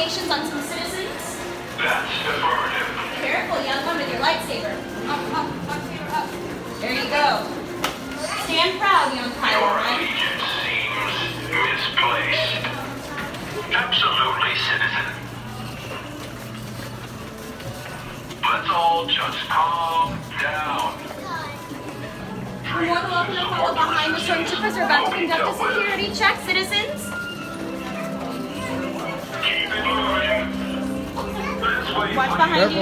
investigations on some citizens? That's affirmative. Careful, young one, with your lightsaber. Up, up, lightsaber up. There you go. Stand proud, young Kylo Your allegiance seems misplaced. Absolutely, citizen. Let's all just calm down. More welcome to follow behind. The stormtroopers are about to conduct a security check, citizens. Behind you.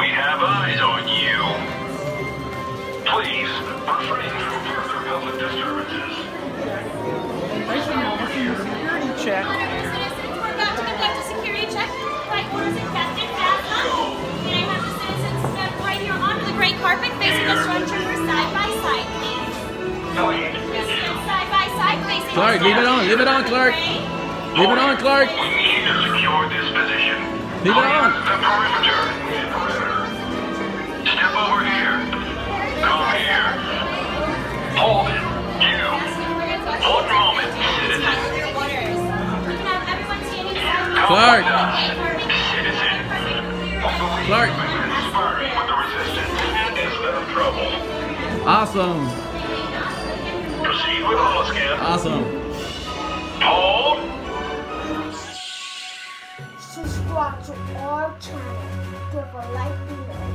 We have eyes on you. Please refrain from further public disturbances. Security check. Clark, leave it on, leave it on, Clark. Leave it on, Clark. We need to secure this position. Leave it on. The perimeter. Step over here. Come here. Hold it. You. One moment, citizen. Clark. Citizen. Clark. Conspiring with the resistance instead of trouble. Awesome. Proceed with holoscan. Awesome. Hold. Subscribe to our channel. Give a like below.